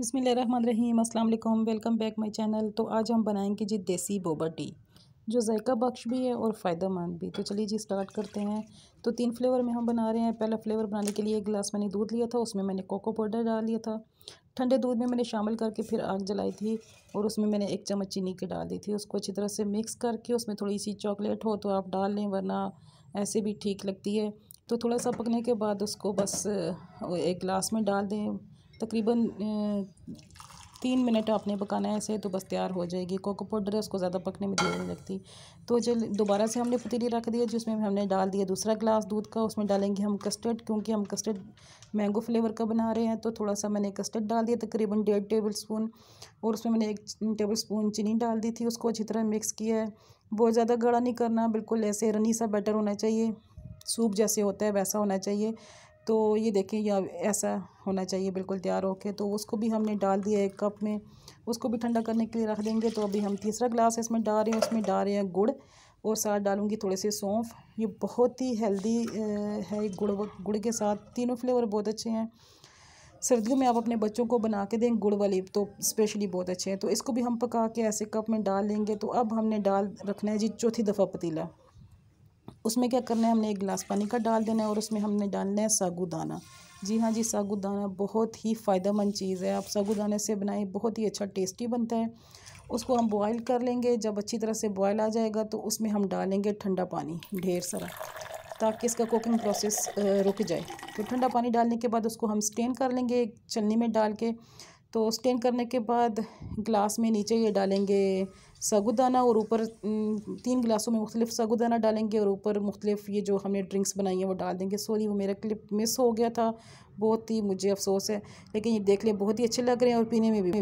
बिसमीम अस्सलाम वालेकुम वेलकम बैक माय चैनल। तो आज हम बनाएँगे जी देसी बोबा टी, जो जायका बख्श भी है और फ़ायदा मंद भी। तो चलिए जी स्टार्ट करते हैं। तो तीन फ्लेवर में हम बना रहे हैं। पहला फ्लेवर बनाने के लिए एक गिलास मैंने दूध लिया था, उसमें मैंने कोको पाउडर डाल लिया था। ठंडे दूध में मैंने शामिल करके फिर आग जलाई थी और उसमें मैंने एक चम्मच चीनी की डाल दी थी। उसको अच्छी तरह से मिक्स करके उसमें थोड़ी सी चॉकलेट हो तो आप डाल लें, वरना ऐसे भी ठीक लगती है। तो थोड़ा सा पकने के बाद उसको बस एक गिलास में डाल दें। तकरीबन तीन मिनट आपने पकाना है ऐसे तो बस तैयार हो जाएगी। कोको पाउडर है, उसको ज़्यादा पकने में देर नहीं लगती। तो चल दोबारा से हमने पतीली रख दिया जिसमें हमने डाल दिया दूसरा गिलास दूध का। उसमें डालेंगे हम कस्टर्ड, क्योंकि हम कस्टर्ड मैंगो फ्लेवर का बना रहे हैं। तो थोड़ा सा मैंने कस्टर्ड डाल दिया, तकरीबन डेढ़ टेबल स्पून और उसमें मैंने एक टेबल स्पून चीनी डाल दी थी, उसको अच्छी तरह मिक्स किया है। बहुत ज़्यादा गाढ़ा नहीं करना, बिल्कुल ऐसे रनी सा बैटर होना चाहिए। सूप जैसे होता है, वैसा होना चाहिए। तो ये देखें, या ऐसा होना चाहिए, बिल्कुल तैयार होके। तो उसको भी हमने डाल दिया एक कप में। उसको भी ठंडा करने के लिए रख देंगे। तो अभी हम तीसरा गिलास इसमें डाल रहे हैं। उसमें डाल रहे हैं गुड़ और साथ डालूँगी थोड़े से सौंफ। ये बहुत ही हेल्दी है। गुड़ गुड़ के साथ तीनों फ्लेवर बहुत अच्छे हैं। सर्दियों में आप अपने बच्चों को बना के दें गुड़ वाली तो स्पेशली बहुत अच्छे हैं। तो इसको भी हम पका के ऐसे कप में डाल लेंगे तो अब हमने डाल रखना है जी चौथी दफ़ा पतीला। उसमें क्या करना है? हमने एक गिलास पानी का डाल देना है और उसमें हमने डालना है सागुदाना जी हाँ जी सागुदाना बहुत ही फ़ायदेमंद चीज़ है। आप सागुदाने से बनाएँ, बहुत ही अच्छा टेस्टी बनता है। उसको हम बॉईल कर लेंगे। जब अच्छी तरह से बॉयल आ जाएगा तो उसमें हम डालेंगे ठंडा पानी, ढेर सारा, ताकि इसका कुकिंग प्रोसेस रुक जाए। तो ठंडा पानी डालने के बाद उसको हम स्टेन कर लेंगे एक चलनी में डाल के। तो स्टेन करने के बाद ग्लास में नीचे ये डालेंगे सागुदाना और ऊपर तीन गिलासों में मुख्तलिफ़ सागुदाना डालेंगे और ऊपर मुख्तलिफ़ ये जो हमने ड्रिंक्स बनाई हैं वो डाल देंगे। सॉरी, वो मेरा क्लिप मिस हो गया था। बहुत ही मुझे अफसोस है, लेकिन ये देख लें, बहुत ही अच्छे लग रहे हैं और पीने में भी।